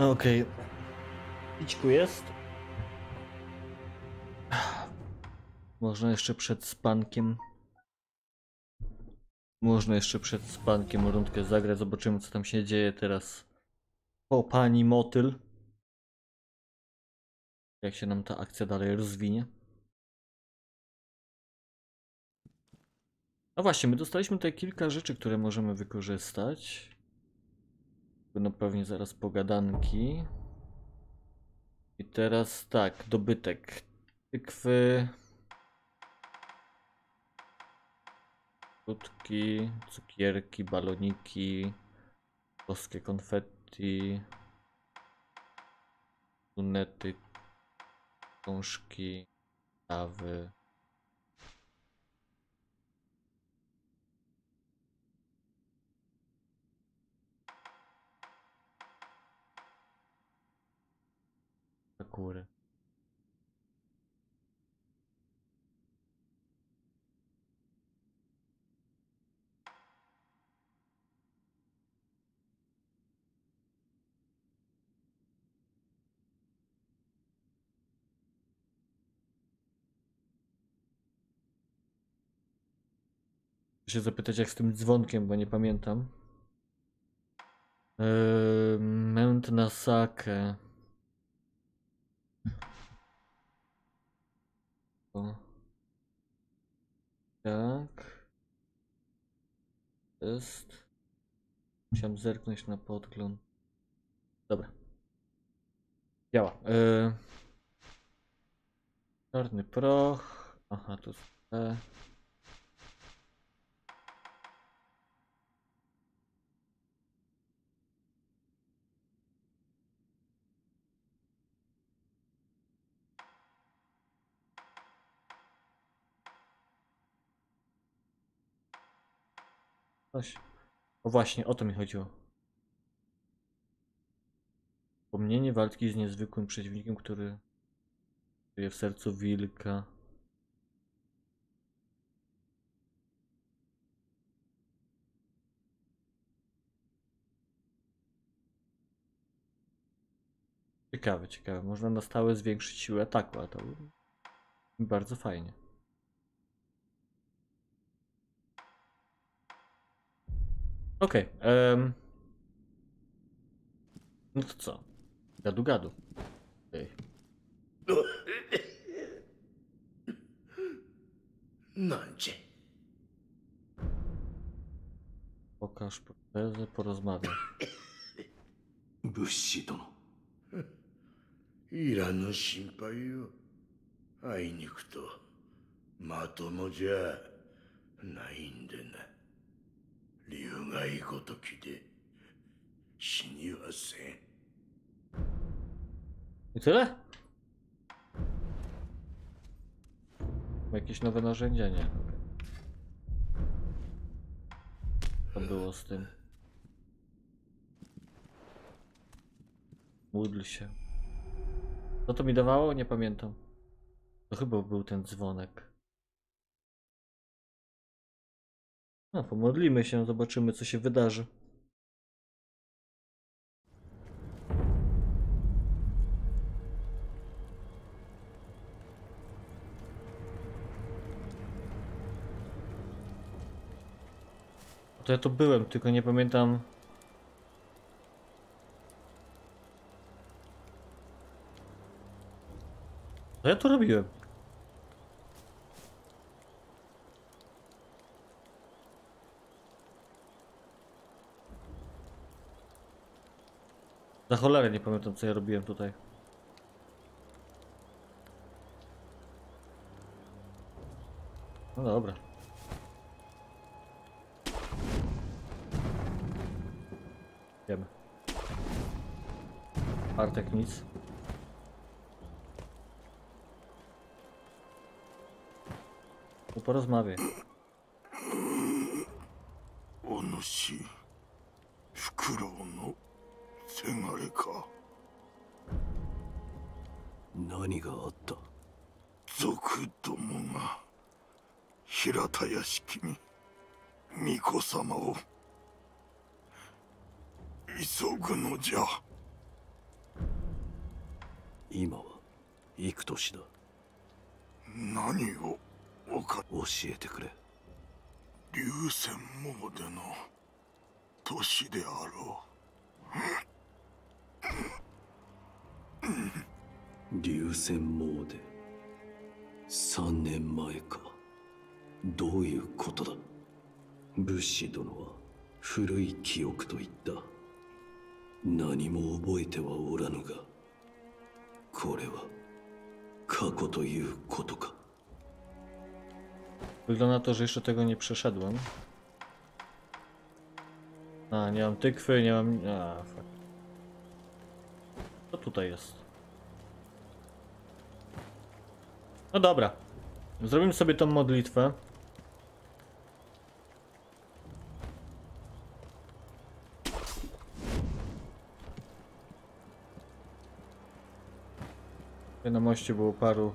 Okej. Idźku jest. Można jeszcze przed spankiem. Można jeszcze przed spankiem rundkę zagrać. Zobaczymy co tam się dzieje teraz. O pani motyl. Jak się nam ta akcja dalej rozwinie. No właśnie, my dostaliśmy tutaj kilka rzeczy, które możemy wykorzystać. Będą pewnie zaraz pogadanki. I teraz tak, dobytek. Tykwy. Krótki, cukierki, baloniki, boskie konfetti, lunety, książki, kawy. Chcę się zapytać jak z tym dzwonkiem, bo nie pamiętam. Eee, mętna sake. O. Tak. Jest. Musiałem zerknąć na podgląd. Dobra. Działa. Eee, czarny proch. Aha, to jest Coś. O właśnie, o to mi chodziło. Wspomnienie walki z niezwykłym przeciwnikiem, który żyje w sercu wilka. Ciekawe, ciekawe. Można na stałe zwiększyć siłę ataku, a to bardzo fajnie. Okej. Okay, um... No to co? Gadu gadu. Ej. No, Nancie. Pokaż protezę, porozmawiaj. Bushi dono. No shinpai yo. Ainiku to matomo ja nai n ne. まともじゃないんでな竜がごときで死にはせん I tyle? Ma jakieś nowe narzędzia? Nie. okej. Co było z tym? Módl się. Co to mi dawało? Nie pamiętam. To chyba był ten dzwonek. No, pomodlimy się, zobaczymy co się wydarzy. To ja tu byłem, tylko nie pamiętam. Co ja tu robiłem? Za cholerę nie pamiętam co ja robiłem tutaj. No dobra. Wiemy. Bartek nic. Porozmawiaj. 年であろ流泉詣で。3年前か。どういうことだ。武士殿は古い記憶と言った。何も覚えてはおらぬが。これは。過去ということか。Wygląda na to, że jeszcze tego nie przeszedłem. A, nie mam tykwy, nie mam... A, fuck. Co tutaj jest? No dobra. Zrobimy sobie tą modlitwę. Na moście było paru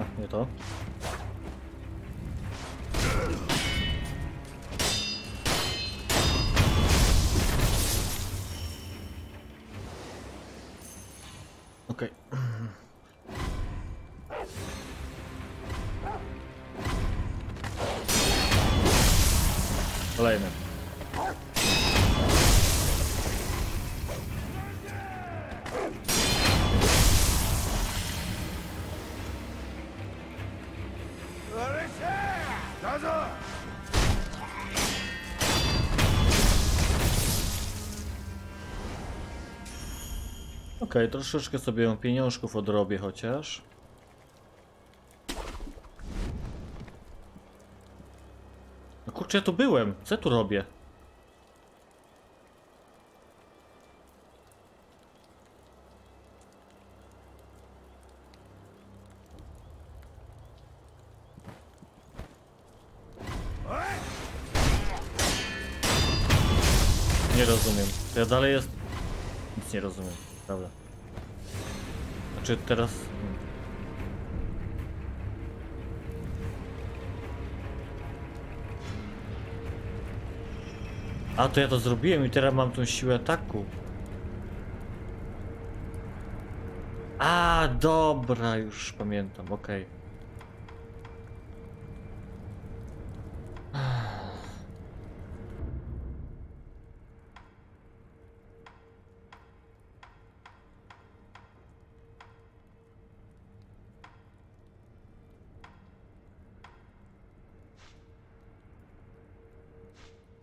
Kolejny. Okej, troszeczkę sobie pieniążków odrobię chociaż. No kurczę, ja tu byłem. Co ja tu robię? Nie rozumiem. Ja dalej jest... Nic nie rozumiem, prawda. Znaczy teraz... A, to ja to zrobiłem i teraz mam tą siłę ataku. A, dobra, już pamiętam, okej.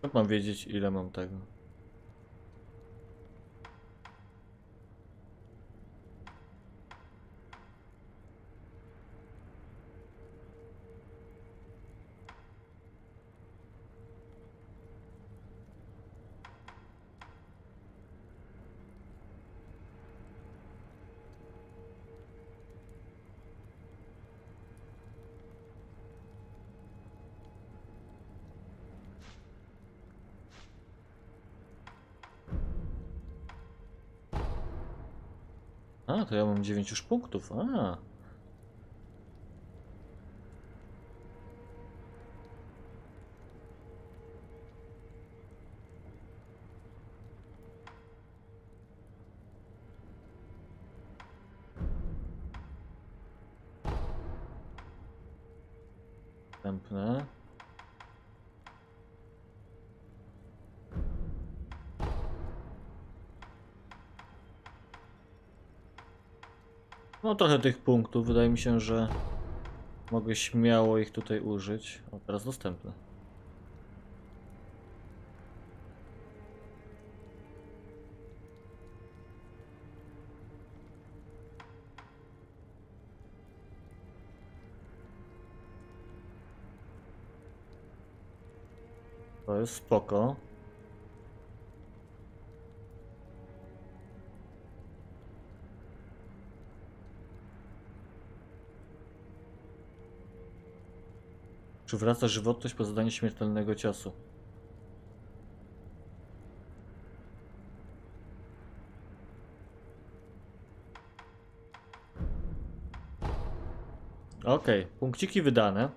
Jak mam wiedzieć, ile mam tego? A, to ja mam 9 już punktów. A. No trochę tych punktów. Wydaje mi się, że mogę śmiało ich tutaj użyć. O, teraz dostępne. To jest spoko. Przywraca żywotność po zadaniu śmiertelnego ciosu. Okej, punkciki wydane.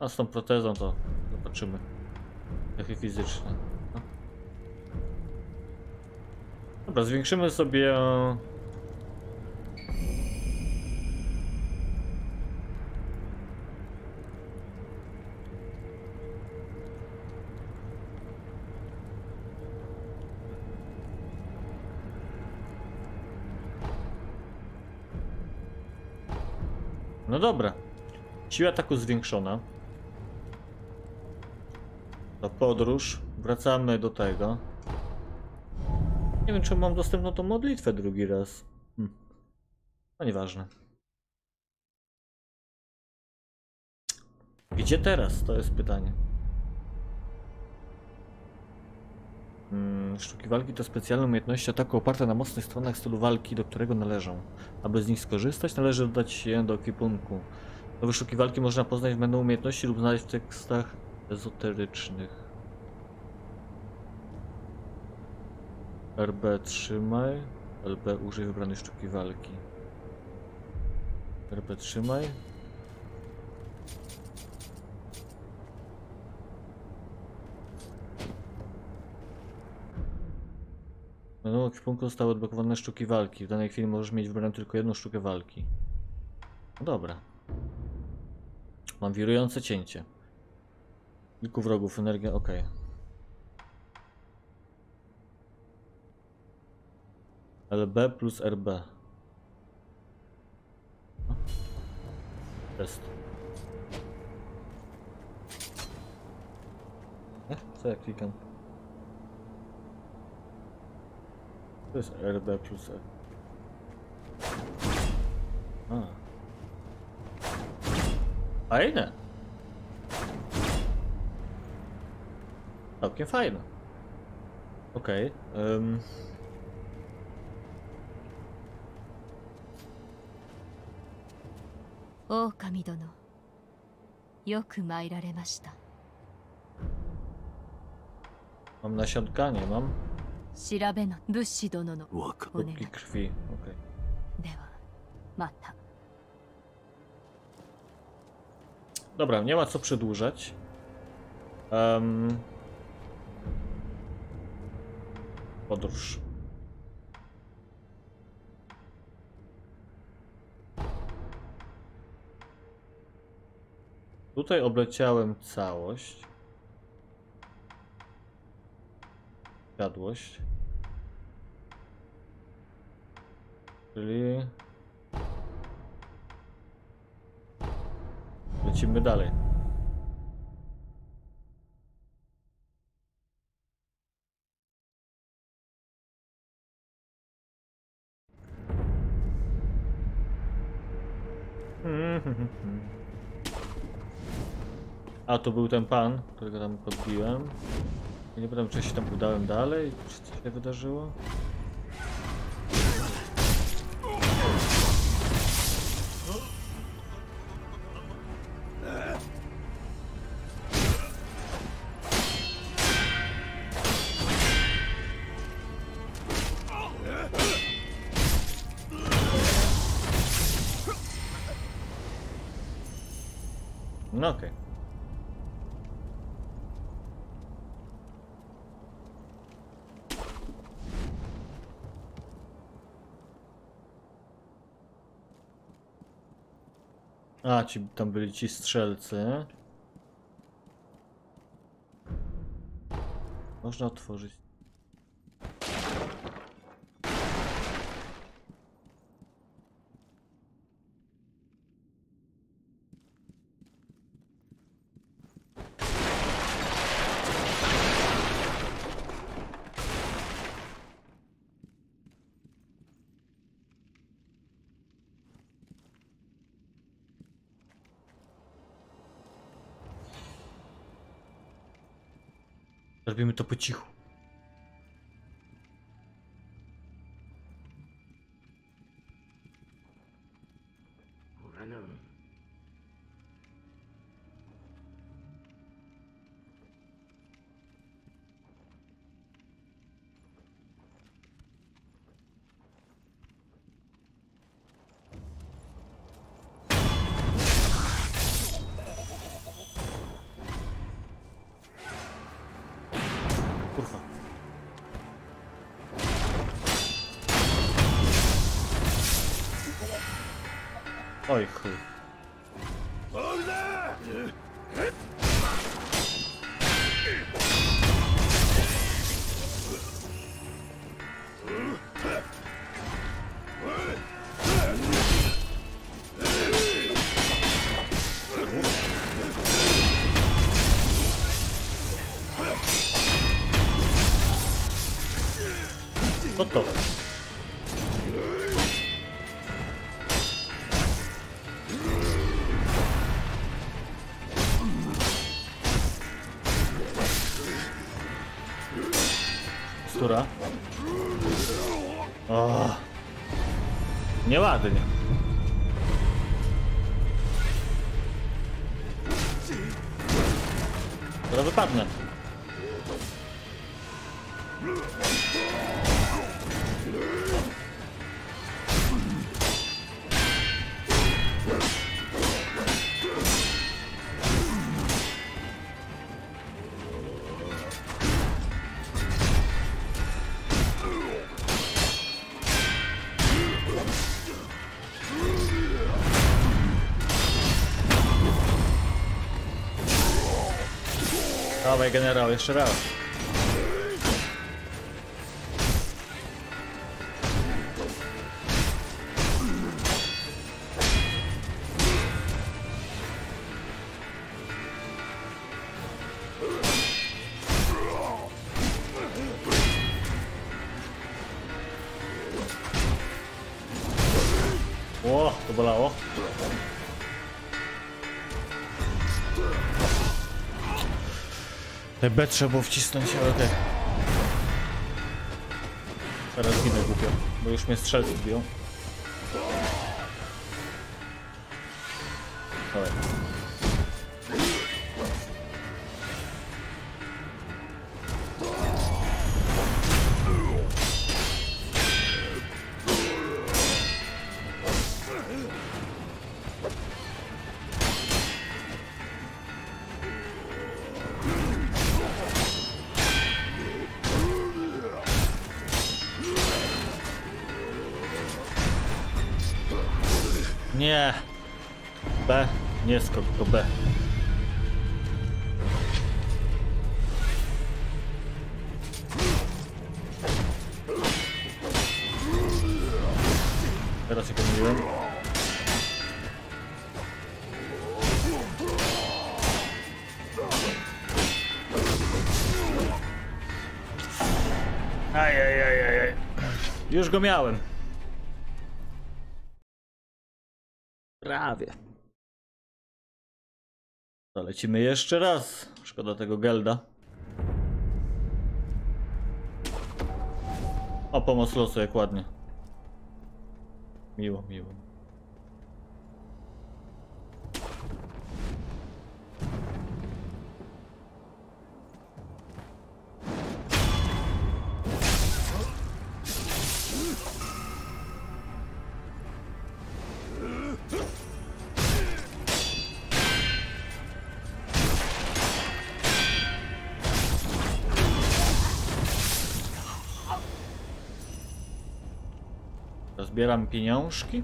A z tą protezą to zobaczymy. Jakie fizyczne. Dobra, zwiększymy sobie. No dobra. Siła ataku zwiększona. Podróż. Wracamy do tego. Nie wiem, czy mam dostępną tą modlitwę drugi raz. Hm. No nieważne. Gdzie teraz? To jest pytanie. Hmm, sztuki walki to specjalne umiejętności ataku oparte na mocnych stronach stylu walki, do którego należą. Aby z nich skorzystać, należy dodać je do ekwipunku. Nowe sztuki walki można poznać w menu umiejętności lub znaleźć w tekstach ezoterycznych. RB trzymaj. LB użyj wybranej sztuki walki. RB trzymaj. W menu ekwipunku zostały odblokowane sztuki walki. W danej chwili możesz mieć wybraną tylko jedną sztukę walki. No dobra. Mam wirujące cięcie. Kilku wrogów, energia, ok. LB plus RB. No. Test. Co ja klikam? To jest RB plus R. A. Fajne. Całkiem fajne. Okej. ym. -狼殿よく参られました Mam nasionka? Nie mam. 調べの物資殿のわかお願い Kubki krwi. Okej. ではまた Dobra, nie ma co przedłużać. Em, Podróż. Tutaj obleciałem całość. Siadłość. Czyli... Lecimy dalej. A to był ten pan, którego tam podbiłem. I nie czy się tam udałem dalej, czy coś się wydarzyło. No okej. A, ci tam byli ci strzelcy. Można otworzyć. Robimy to Dawaj generał, jeszcze raz. B trzeba było wcisnąć, ale okej. Teraz ginę głupio, bo już mnie strzelcy biją. Nie. B. Nie skok, to B. Teraz się pomyliłem. Ajajajajaj. Już go miałem. Prawie. To lecimy jeszcze raz. Szkoda tego Gelda. O, pomoc losu, jak ładnie. Miło, miło. Zbieram pieniążki.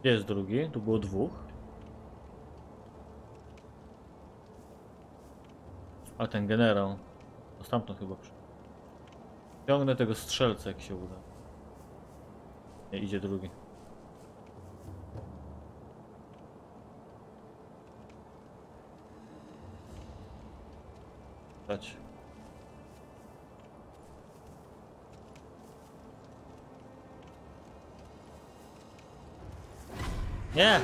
Gdzie jest drugi? Tu było dwóch. A ten generał. To stamtąd chyba przy... Ciągnę tego strzelca jak się uda. Nie, idzie drugi. Touch. Yeah.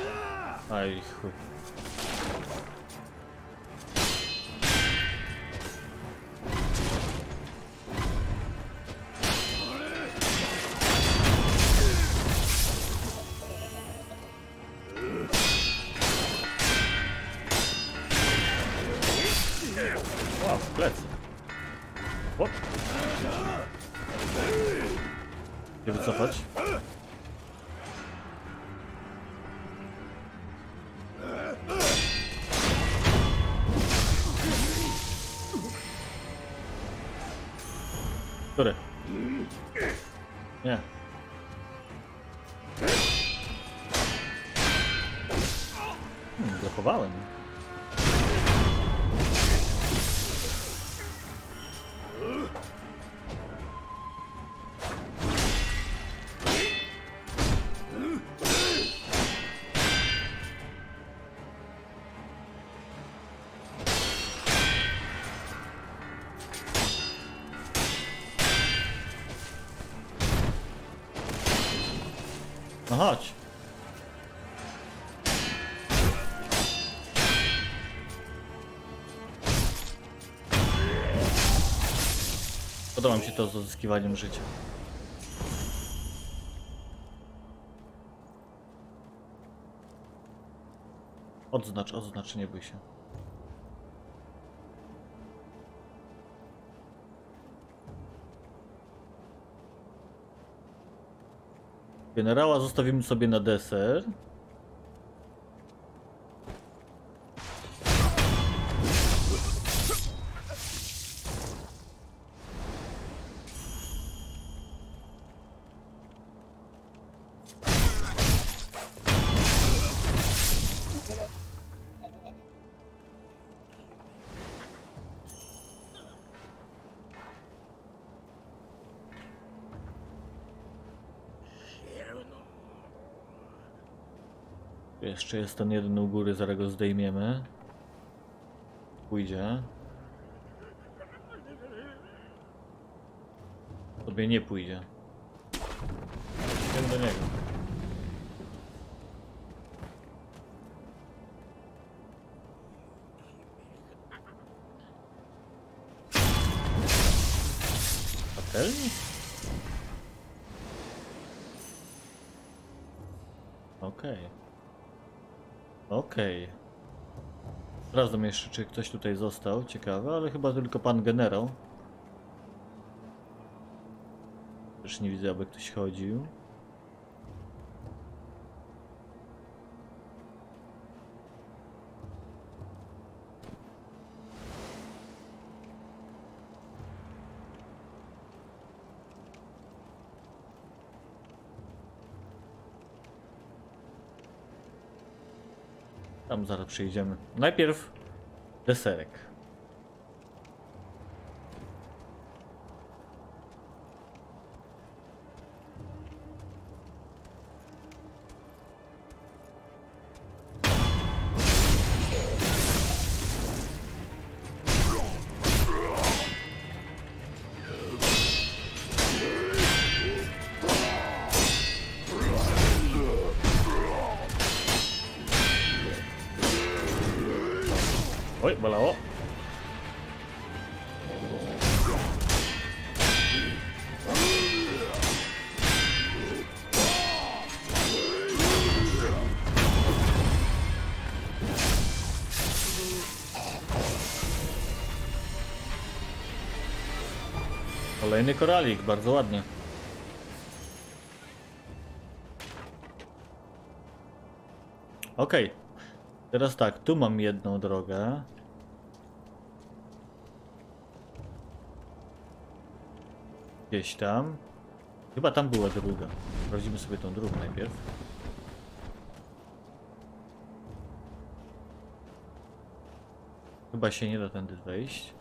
Plecy. Hop. Nie wycofać? Który? Nie. Hmm, blokowałem. Podoba mi się to z odzyskiwaniem życia. Odznacz, odznacz, nie bój się. Generała zostawimy sobie na deser. Jeszcze jest ten jeden u góry, zaraz go zdejmiemy. Pójdzie. Tobie nie pójdzie. Idziemy do niego. Patelni? Okej. Okej. Sprawdzam jeszcze, czy ktoś tutaj został. Ciekawe, ale chyba tylko pan generał. Też nie widzę, aby ktoś chodził. Zaraz przyjdziemy. Najpierw deserek. Koralik, bardzo ładnie. Okej. Teraz tak, tu mam jedną drogę. Gdzieś tam. Chyba tam była druga. Sprawdzimy sobie tą drugą najpierw. Chyba się nie da tędy wejść.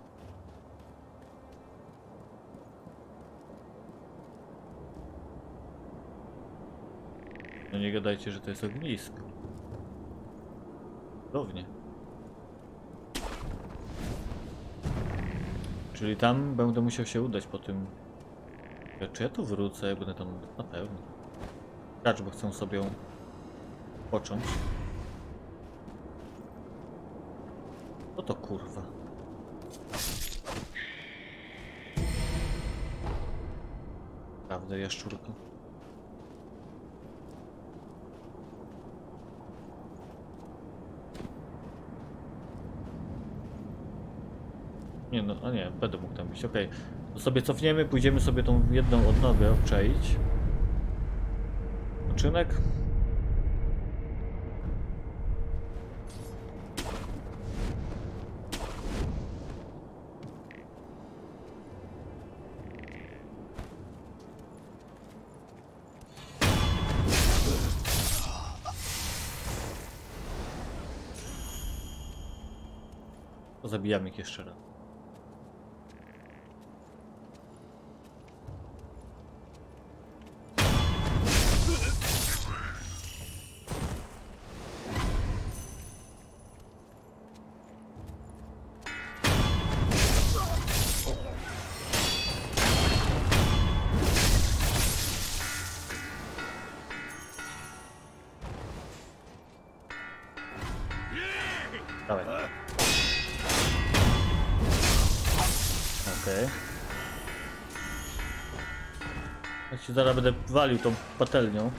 Nie gadajcie, że to jest ognisko. Cudownie. Czyli tam będę musiał się udać po tym. Ja- Czy ja tu wrócę? Jak Będę tam na pewno. Gracz, bo chcę sobie począć. Co to kurwa? Prawda, jaszczurka. Nie no, a nie, będę mógł tam iść, okej. To sobie cofniemy, pójdziemy sobie tą jedną odnogę obczaić. Poczynek. Zabijamy ich jeszcze raz. Zaraz będę walił tą patelnią.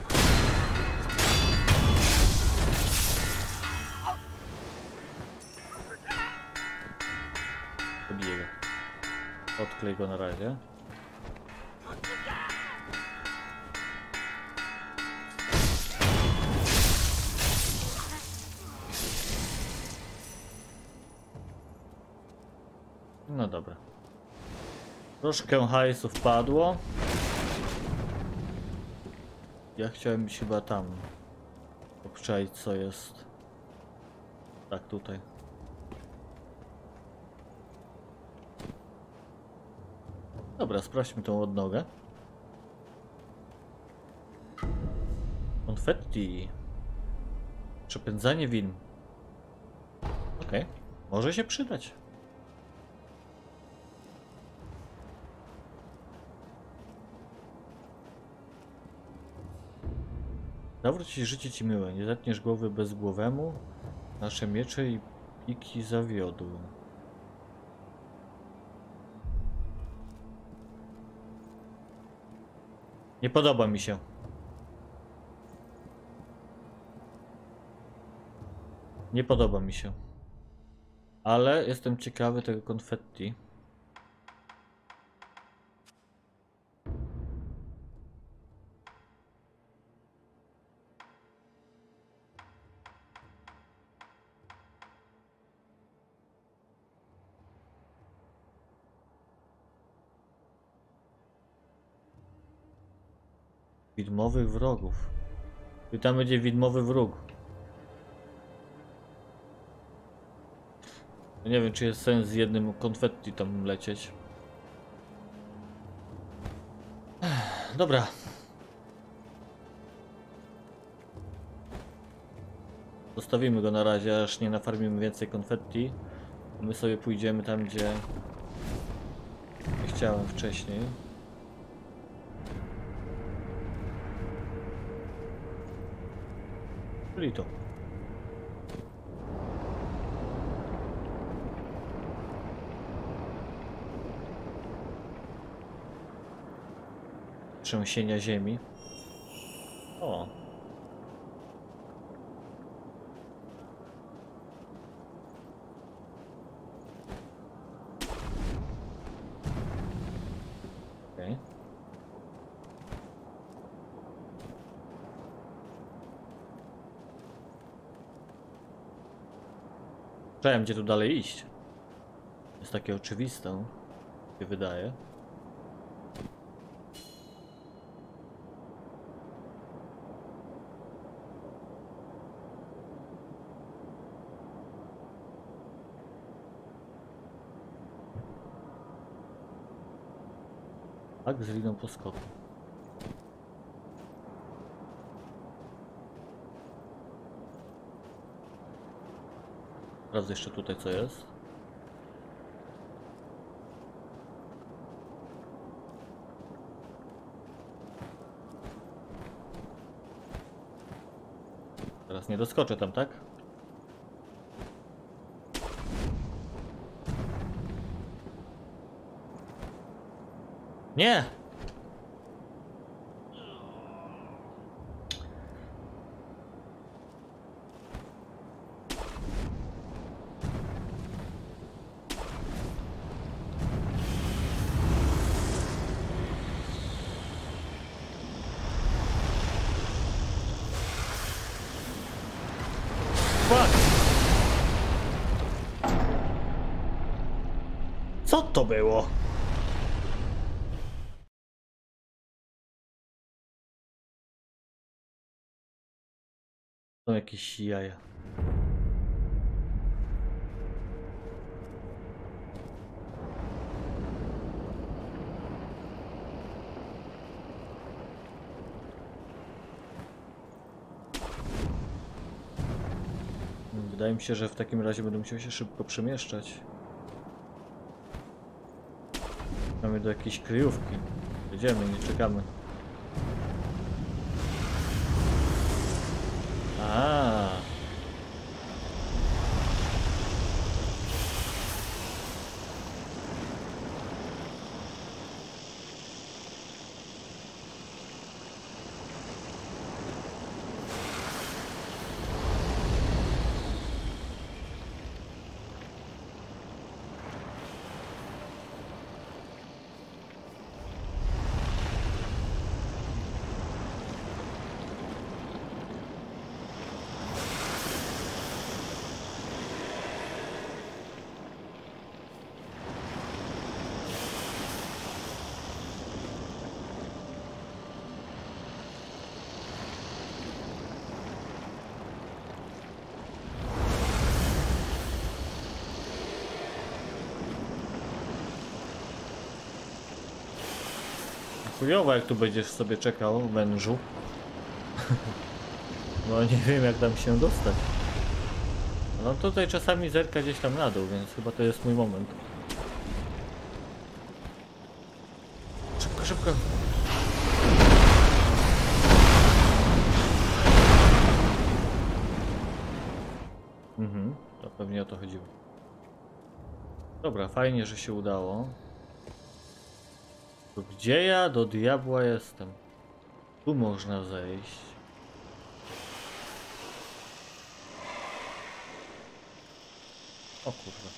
Zabiję go. Odklej go na razie. No dobra. Troszkę hajsu wpadło. Ja chciałem iść chyba tam. Obczaić co jest. Tak, tutaj. Dobra, sprawdźmy tą odnogę. Konfetti. Przepędzanie win. Okej. Może się przydać. Zawróć ci życie ci miłe, nie zetniesz głowy bezgłowemu, nasze miecze i piki zawiodły. Nie podoba mi się. Nie podoba mi się. Ale jestem ciekawy tego konfetti. Widmowych wrogów. I tam będzie widmowy wróg. Nie wiem, czy jest sens z jednym konfetti tam lecieć. Dobra. Zostawimy go na razie, aż nie nafarmimy więcej konfetti. My sobie pójdziemy tam, gdzie chciałem wcześniej. Czyli to. Trzęsienia ziemi. O. Okej. Chciałem gdzie tu dalej iść. Jest takie oczywiste, się wydaje. Tak, z liną po skoku. Sprawdzę jeszcze tutaj co jest. teraz nie doskoczę tam, tak? Nie! Fuck! Co to było? Są jakieś jaja. Wydaje mi się, że w takim razie będę musiał się szybko przemieszczać. Do jakiejś kryjówki. Jedziemy, nie czekamy. Chujowo jak tu będziesz sobie czekał, wężu. No nie wiem jak tam się dostać. No tutaj czasami zerka gdzieś tam na dół, więc chyba to jest mój moment. Szybko, szybko. Mhm, to pewnie o to chodziło. Dobra, fajnie, że się udało. To gdzie ja do diabła jestem? Tu można zejść. O kurwa.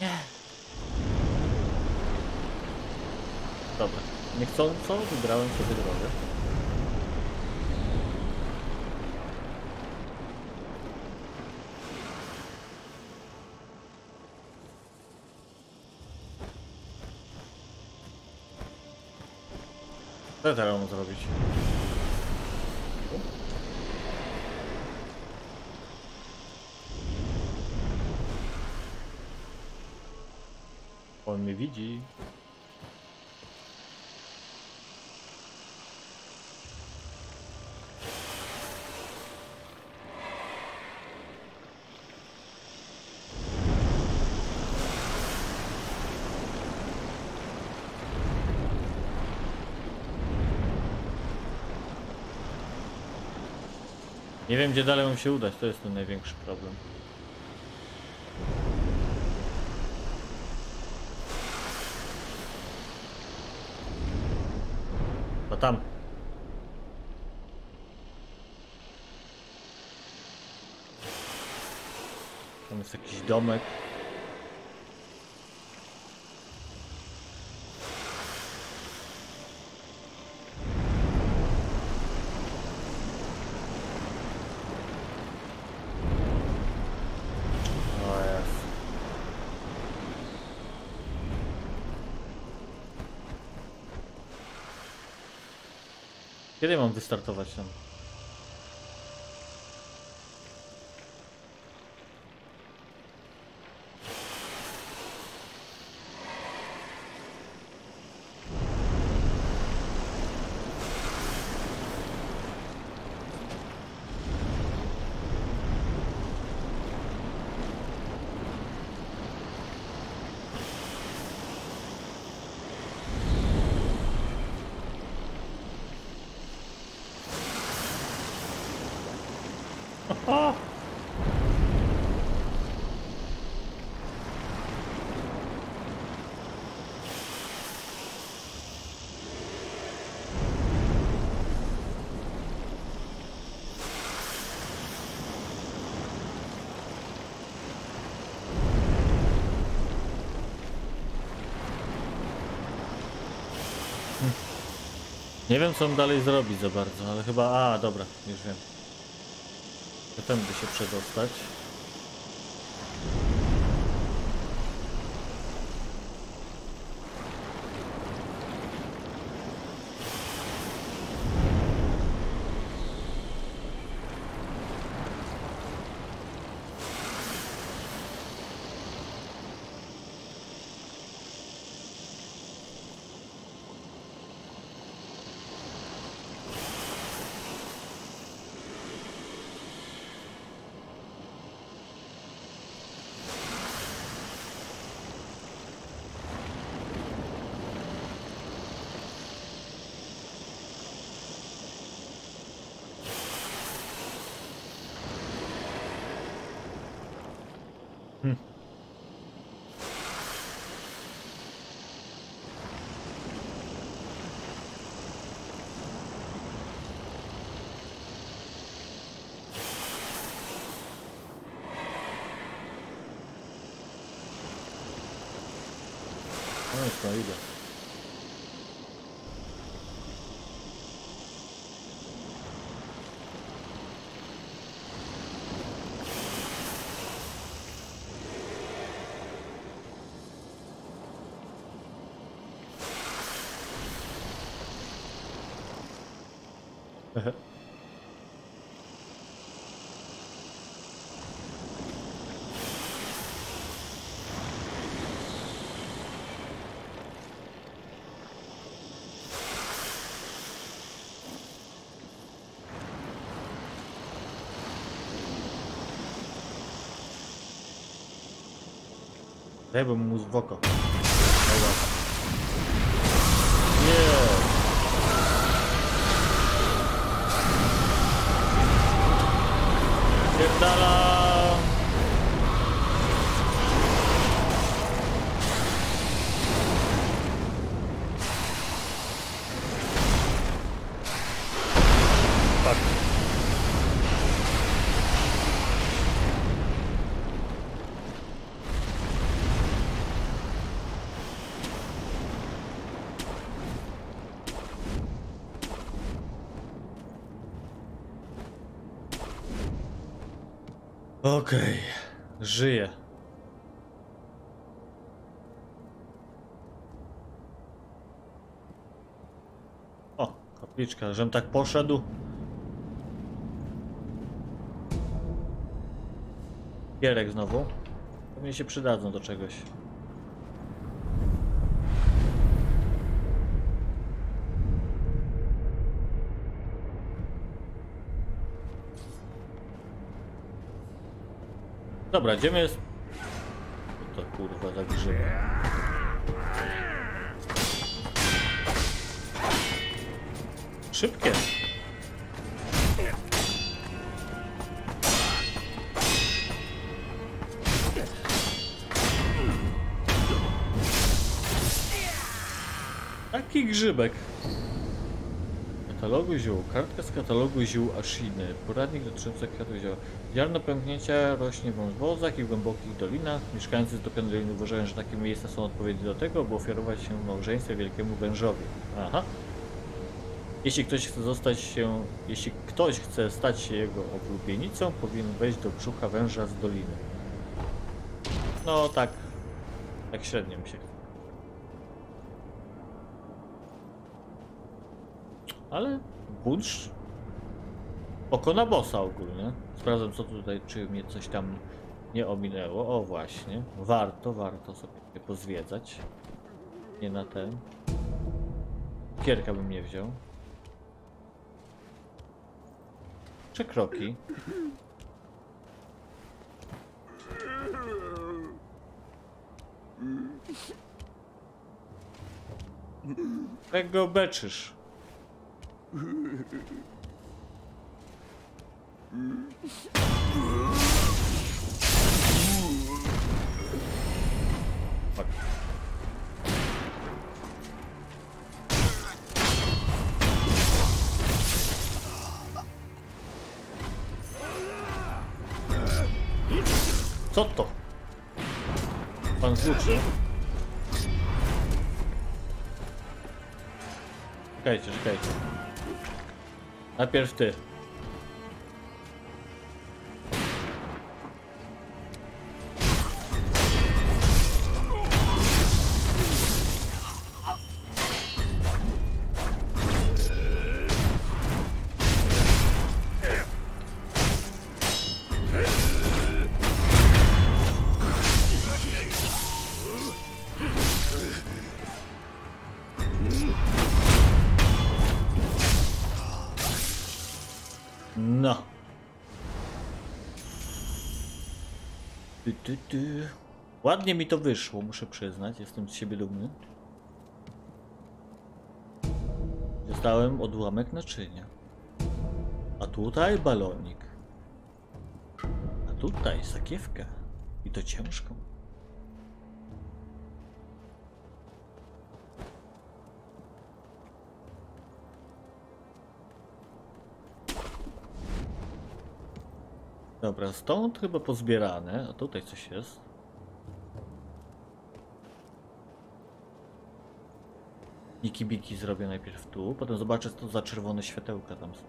Nie. Dobra. Niechcąco wybrałem sobie drogę. Ja teraz zrobić? On mnie widzi. Nie wiem gdzie dalej mam się udać, to jest ten największy problem. No tam. Tam jest jakiś domek. O jest. Kiedy mam wystartować tam? Nie wiem co on dalej zrobi za bardzo, ale chyba... A, dobra, już wiem. Tędy się przedostać. No już no idę. Треба му звука. Дай Okej, żyję. O, kapliczka, żem tak poszedł. Gierek znowu. Pewnie się przydadzą do czegoś. Dobra, idziemy. z- Co to kurwa za grzyba? Szybkie. Taki grzybek. Katalogu ziół. Kartka z katalogu ziół Ashiny. Poradnik dotyczący kwiatów zioła. Ziarno pęknięcia rośnie w wąwozach i w głębokich dolinach. Mieszkańcy zdobionej doliny uważają, że takie miejsca są odpowiednie do tego, by ofiarować się małżeństwie wielkiemu wężowi. Aha. Jeśli ktoś chce zostać się, jeśli ktoś chce stać się jego oblubienicą, powinien wejść do brzucha węża z doliny. No tak, tak średnio mi się chce. Ale bunsz oko na bossa ogólnie. Sprawdzam co tutaj, czy mnie coś tam nie ominęło. O właśnie, warto, warto sobie pozwiedzać. Nie na ten. Kierka bym nie wziął. Trzy kroki. Jak go beczysz? Fuck. Co to? Pan włóczy. Czekajcie, czekajcie. Najpierw ty. Ładnie mi to wyszło, muszę przyznać. Jestem z siebie dumny. Dostałem odłamek naczynia. A tutaj balonik. A tutaj sakiewkę. I to ciężką. Dobra, stąd chyba pozbierane. A tutaj coś jest. Niki biki zrobię najpierw tu, potem zobaczę co za czerwone światełka tam są.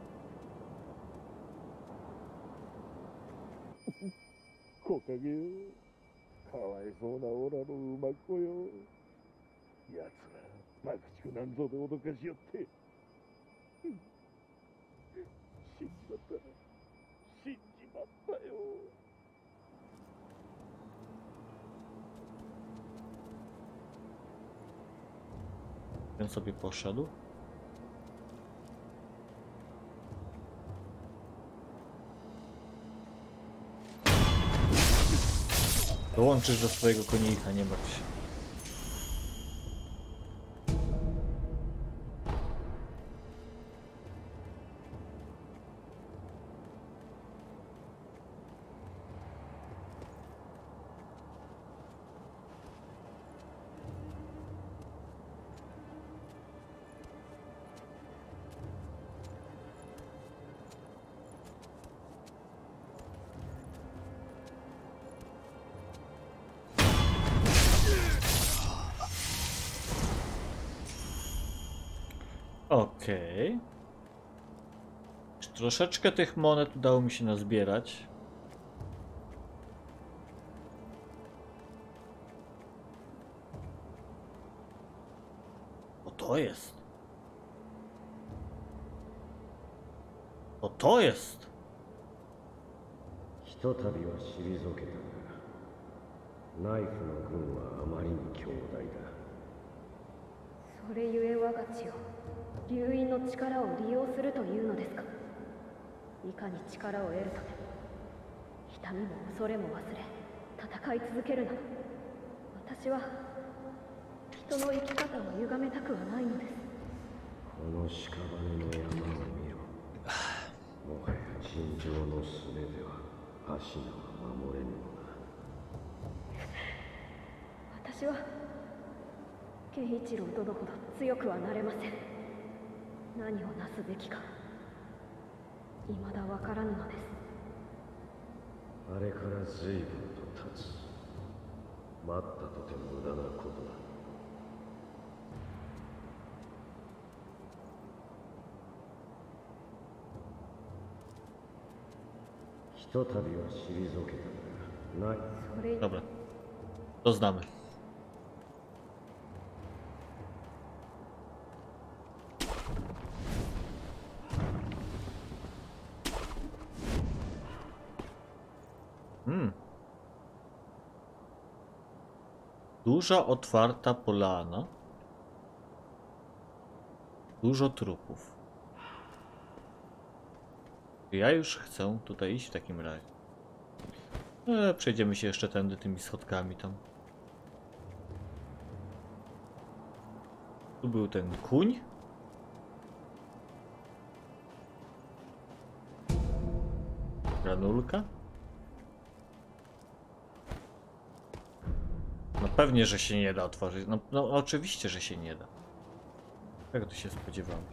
Ten sobie poszedł. Dołączysz do swojego konika, nie martw się. Okej. Troszeczkę tych monet udało mi się nazbierać. O to jest. O to jest. ひとたびは退けたがナイフの軍はあまりに強大だそれゆえ我が血を 流因の力を利用するというのですか？いかに力を得るため痛みも恐れも忘れ戦い続けるなど私は人の生き方を歪めたくはないのです。この屍の山を見ろ。もはや尋常のすねでは足名は守れぬのだ。私は健一郎殿ほど強くはなれません何をなすべきか。未だわからぬのです。あれから随分と経つ。待ったとて無駄なことだ。ひとたびは退けたがナイフそれ Dobra. To znamy. Duża otwarta polana. Dużo trupów. Ja już chcę tutaj iść w takim razie. E, przejdziemy się jeszcze tędy tymi schodkami tam. Tu był ten kuń. Granulka. Pewnie, że się nie da otworzyć. No, no oczywiście, że się nie da. Tego tu się spodziewałem.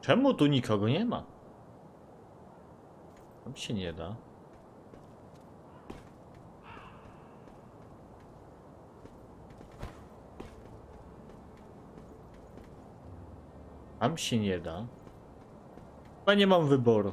Czemu tu nikogo nie ma? Tam się nie da. Tam się nie da. Chyba nie mam wyboru.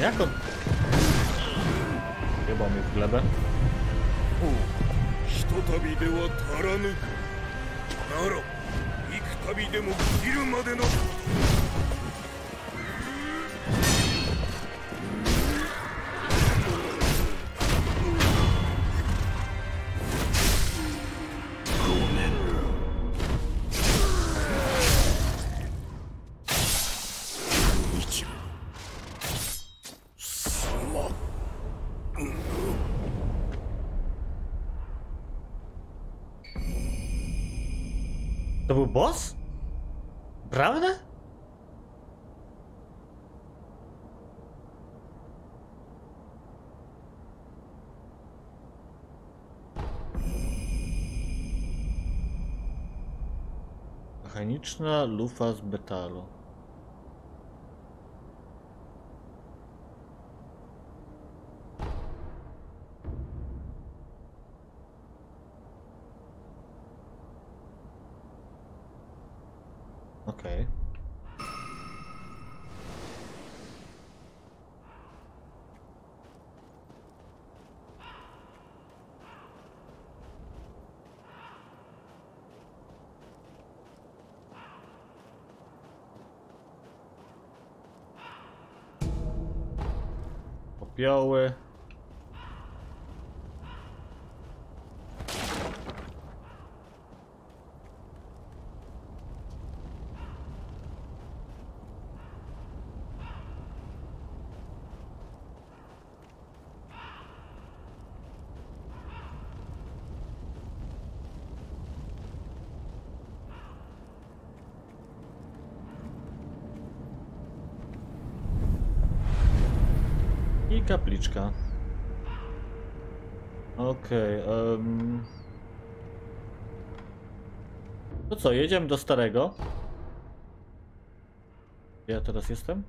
Jak on? Chyba mnie w glebę. ひ był boss? Prawda? Mechaniczna lufa z betalu. Okej. Popioły. I tabliczka. Okej. Okay, um... To co, jedziemy do starego? Ja teraz jestem?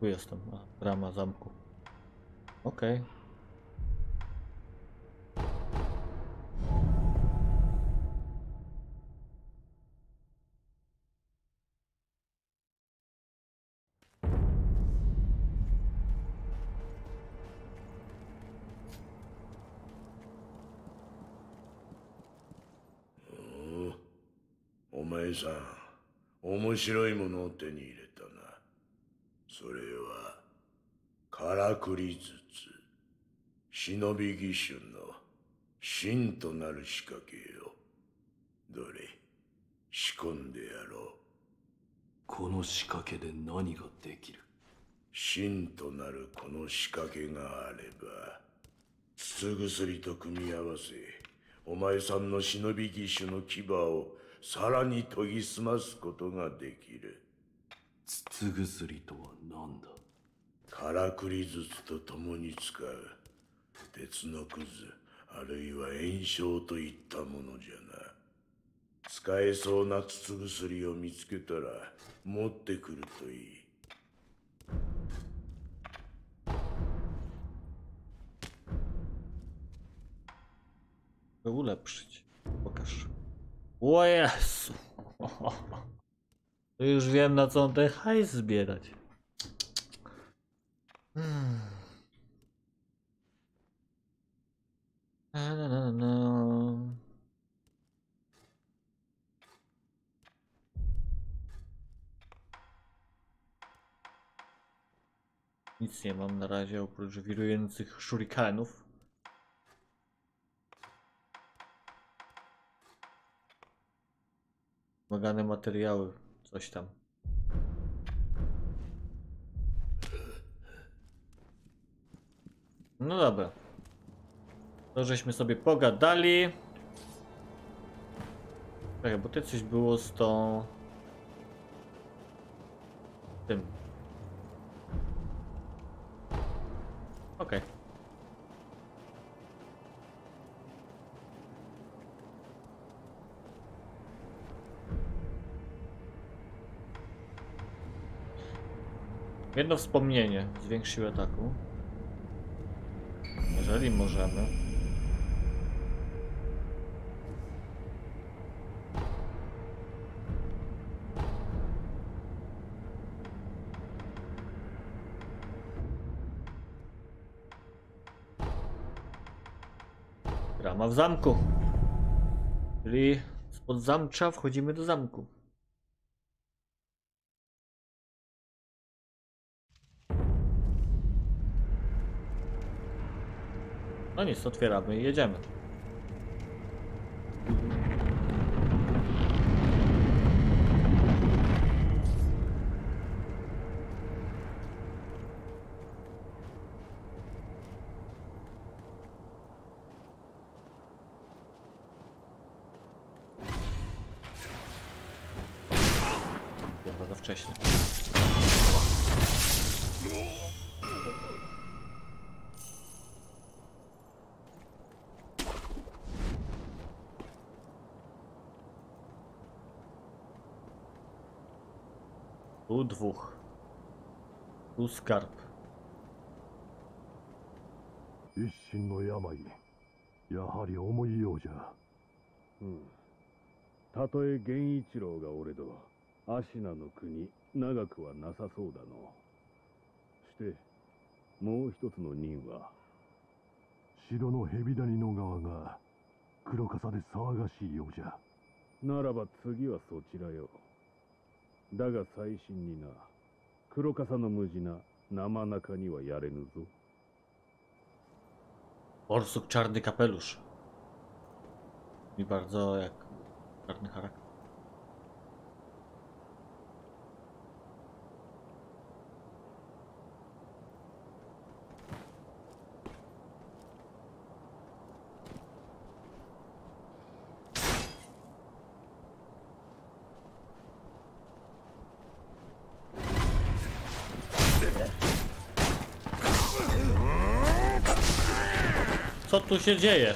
Tu jestem, a, rama zamku. Okej. Okay. 面白いものを手に入れたな。それはからくり筒忍び義手の真となる仕掛けよ。どれ仕込んでやろう。この仕掛けで何ができる？真となるこの仕掛けがあれば筒薬と組み合わせお前さんの忍び義手の牙をさらに研ぎ澄ますことができる。筒薬とは何だ？からくり筒と共に使う。鉄のくずあるいは炎症といったものじゃな。使えそうな筒薬を見つけたら持ってくるといい。Ulepszyć. Pokaż. O Jezu. To już wiem na co on ten hajs zbierać. Hmm. Nic nie mam na razie oprócz wirujących shurikenów. Wymagane materiały, coś tam. No dobra. To żeśmy sobie pogadali. Czekaj, bo to coś było z tą... Tym. Okej. Jedno wspomnienie. Zwiększ siłę ataku. Jeżeli możemy. Brama w zamku. Czyli spod zamcza wchodzimy do zamku. Nic, otwieramy i jedziemy. Skarb. 一心の病やはり重いようじゃうん。たとえ源一郎がおれど、芦名の国、長くはなさそうだの。して、もう一つの任は、城の蛇谷の側が黒笠で騒がしいようじゃならば次はそちらよ。だが最新にな、黒笠の無事な生中にはやれぬぞ。 Borsuk czarny kapelusz. Mi bardzo jak czarny charakter. Co tu się dzieje?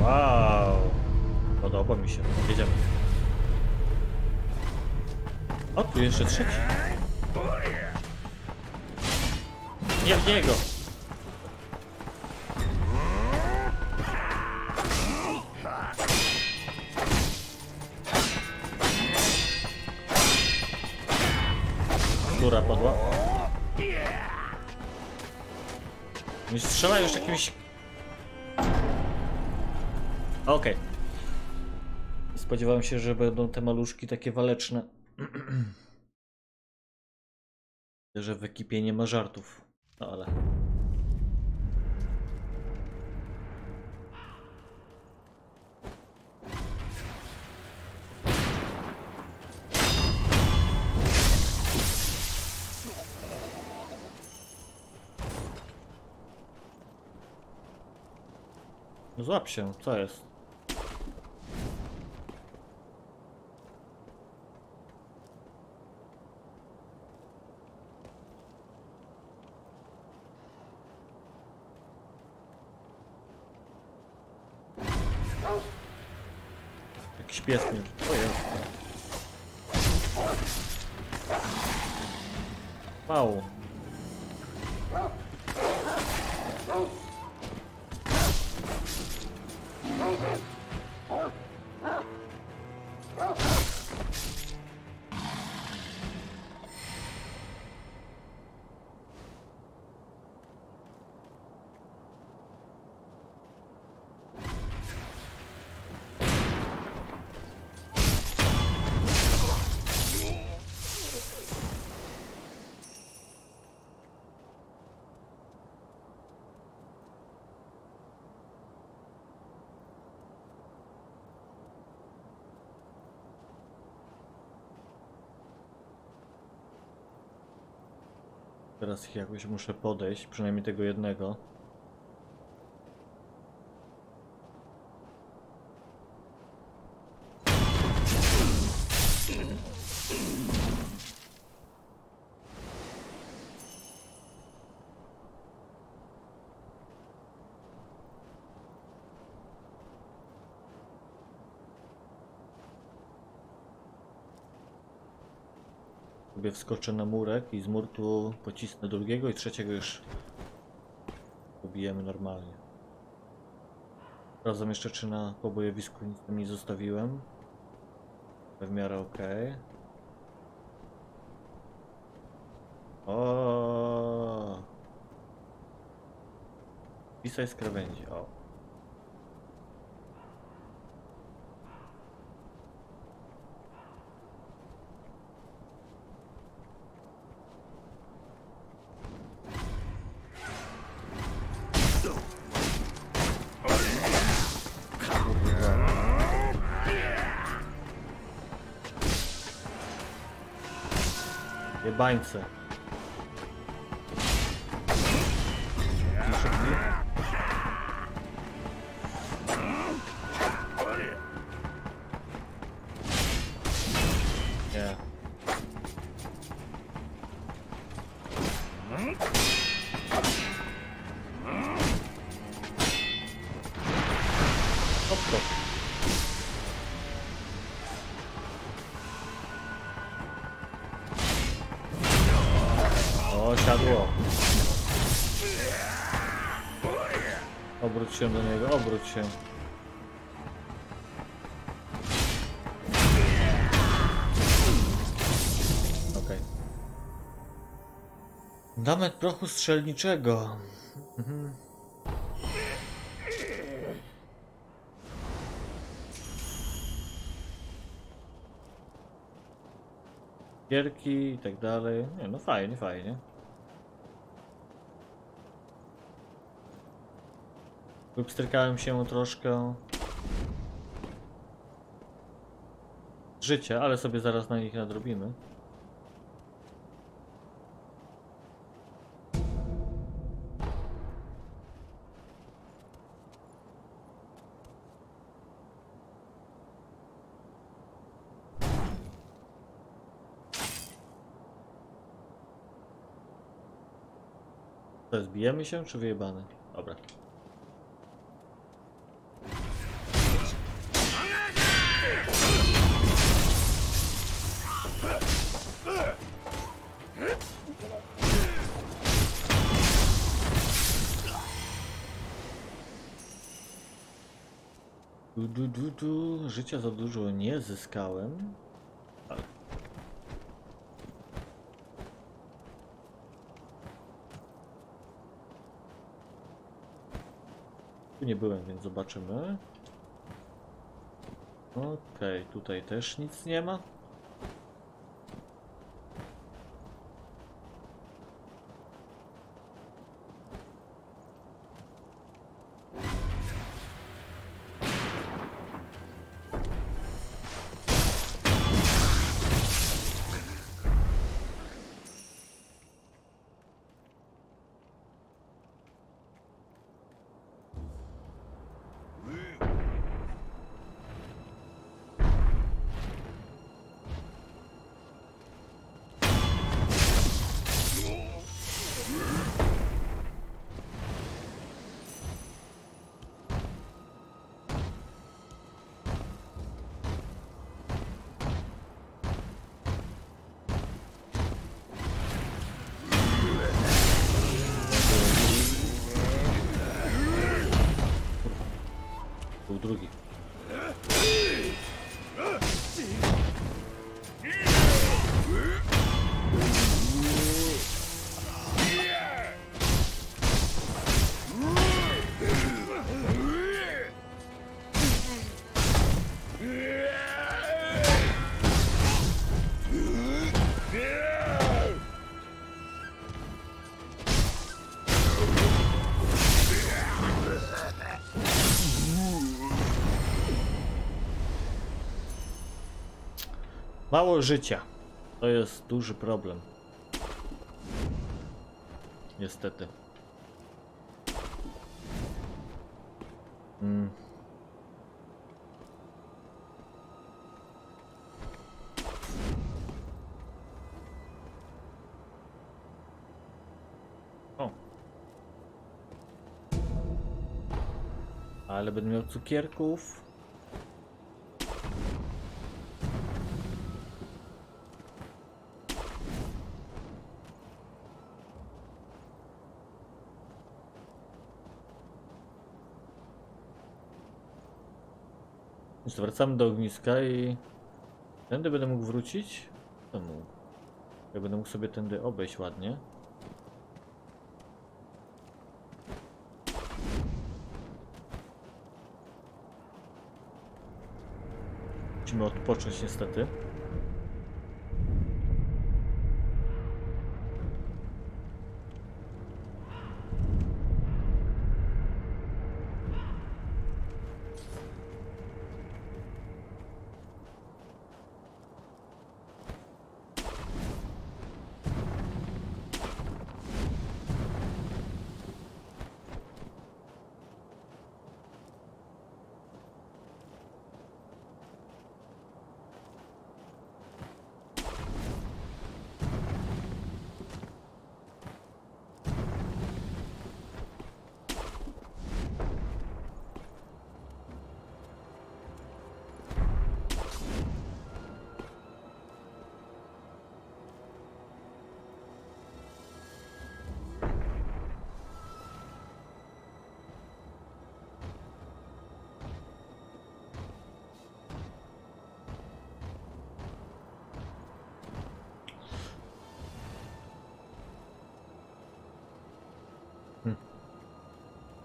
Wow. Podoba mi się. Jedziemy. O, tu jeszcze trzeci. Nie w niego. Która padła? Strzela już jakimś... Okej. Spodziewałem się, że będą te maluszki takie waleczne. że w ekipie nie ma żartów. No ale... złap się, co jest? Jakiś pies mnie. O jest. Wow. Teraz ich jakoś muszę podejść, przynajmniej tego jednego. Sobie wskoczę na murek i z murtu pocisnę drugiego i trzeciego już pobijemy normalnie. Sprawdzam jeszcze czy na pobojowisku nic tam nie zostawiłem. W miarę ok. O. Pisaj z krawędzi. O. Jebańce. Nie. Się do niego, obróć się. Okej. Damet prochu strzelniczego. Mhm. Gierki i tak dalej. Nie, no fajnie, fajnie. Wypstrykałem się troszkę życia, ale sobie zaraz na nich nadrobimy. To jest, bijemy się czy wyjebane? Życia za dużo nie zyskałem. Tu nie byłem, więc zobaczymy. Okej, tutaj też nic nie ma. Mało życia. To jest duży problem. Niestety. Mm. Ale będę miał cukierków. Więc wracamy do ogniska i... Tędy będę mógł wrócić? To mógł. Ja będę mógł sobie tędy obejść ładnie. Musimy odpocząć niestety.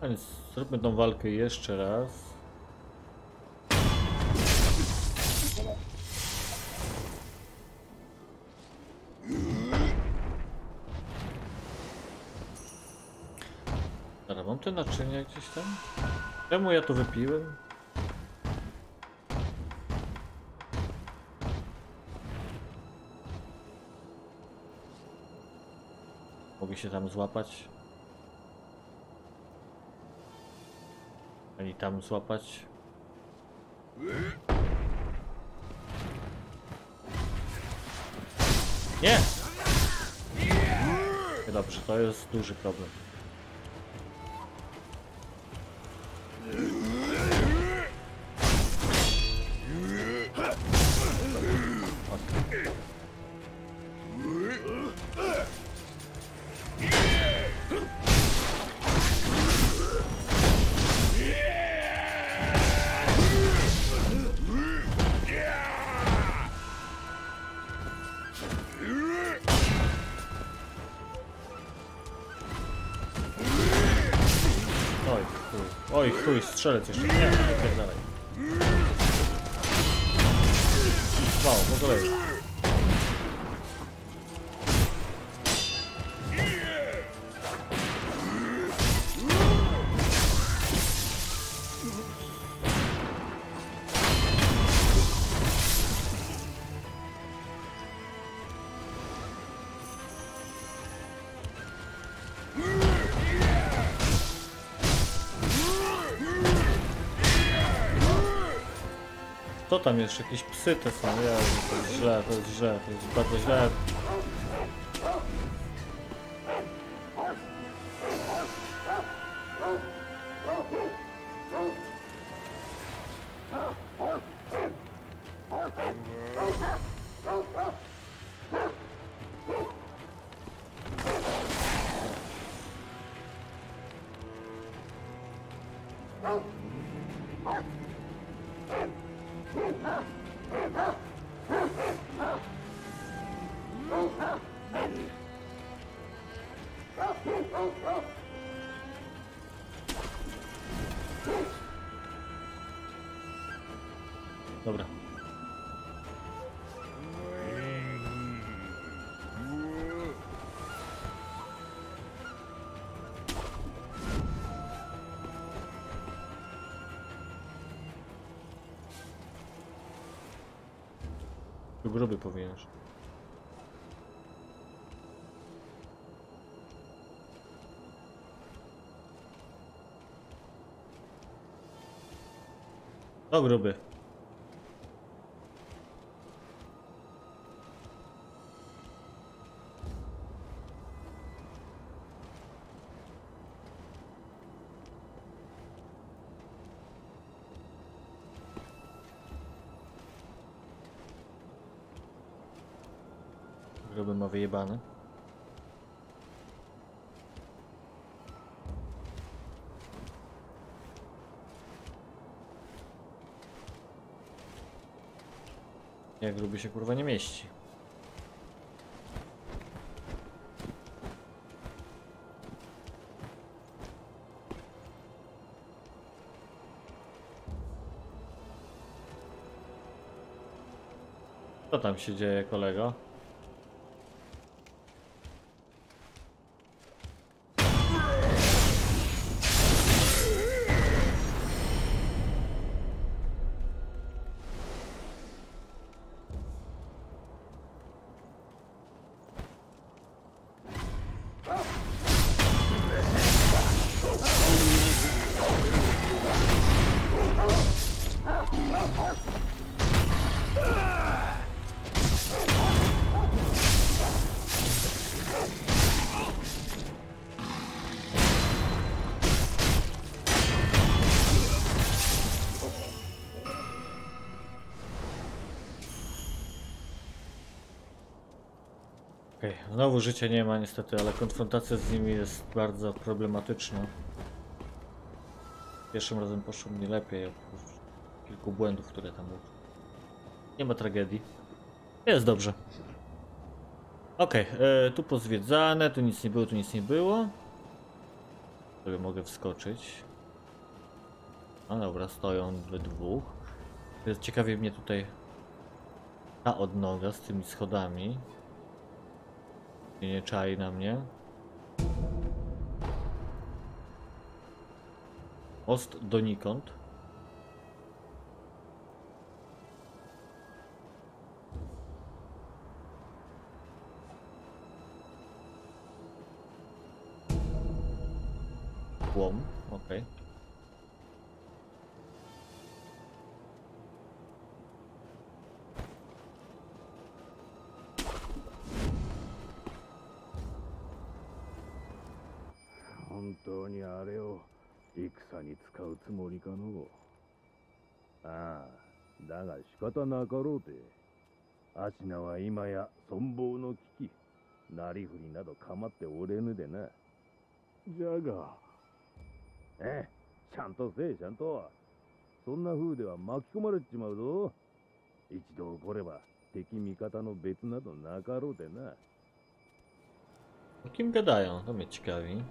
Więc zróbmy tą walkę jeszcze raz. Dobra, mam te naczynia gdzieś tam? Czemu ja to wypiłem? Mogę się tam złapać? Tam złapać? Nie! Dobrze, to jest duży problem. Strzelec jeszcze. Nie, nie pierdalaj. Wow, po kolei. Co tam jeszcze? Jakieś psy te są. Ja, to jest źle, to jest źle, to jest bardzo źle. Dobra. Tu gruby powinieneś. O gruby. Wyjebane. Jak gruby się kurwa nie mieści. Co tam się dzieje, kolego? Znowu życia nie ma niestety, ale konfrontacja z nimi jest bardzo problematyczna. Pierwszym razem poszło mi lepiej, oprócz kilku błędów, które tam były. Nie ma tragedii. Jest dobrze. Okej, e, tu pozwiedzane, tu nic nie było, tu nic nie było. Sobie mogę wskoczyć. No dobra, stoją we dwóch. Więc ciekawie mnie tutaj ta odnoga z tymi schodami. Nie, czai na mnie. Most donikąd. Łom, okej. 本あれを戦に使うつもりかの？ああだが仕方なかろうて。アシナは今や存亡の危機なりふりなど構っておれぬでな。じゃが。ええちゃんとせえちゃんと。そんな風では巻き込まれちまうぞ。一度起これば敵味方の別などなかろうてな。O kim gadają? To mnie ciekawi.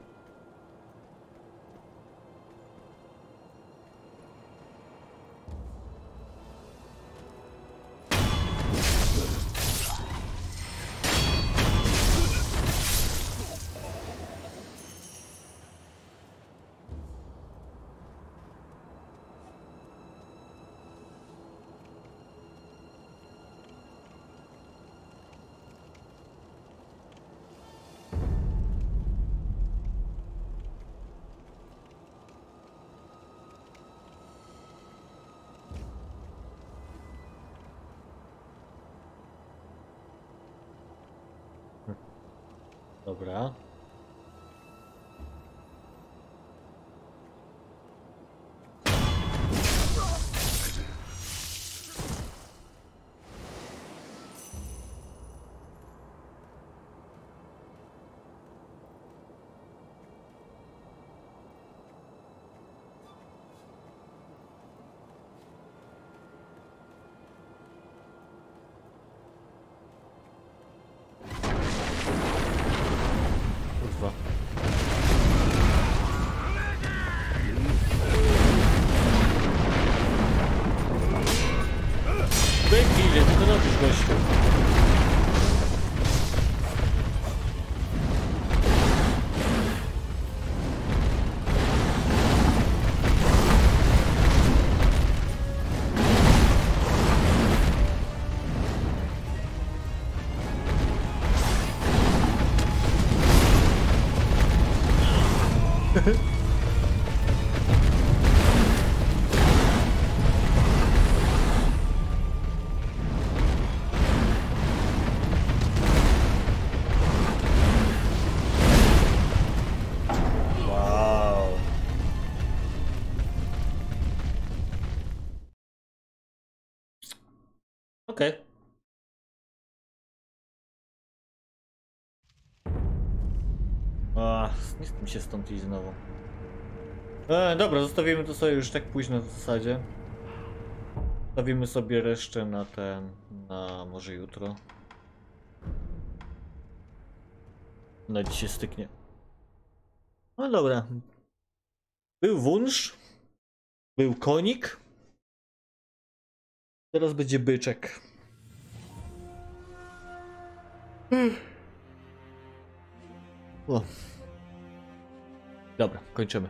Dobra. Ty mi się stąd iść znowu. E, dobra, zostawimy to sobie już tak późno w zasadzie. Zostawimy sobie resztę na ten, na może jutro. Na dzisiaj styknie. No dobra. Był wunsz. Był konik. Teraz będzie byczek. O. Dobra, kończymy.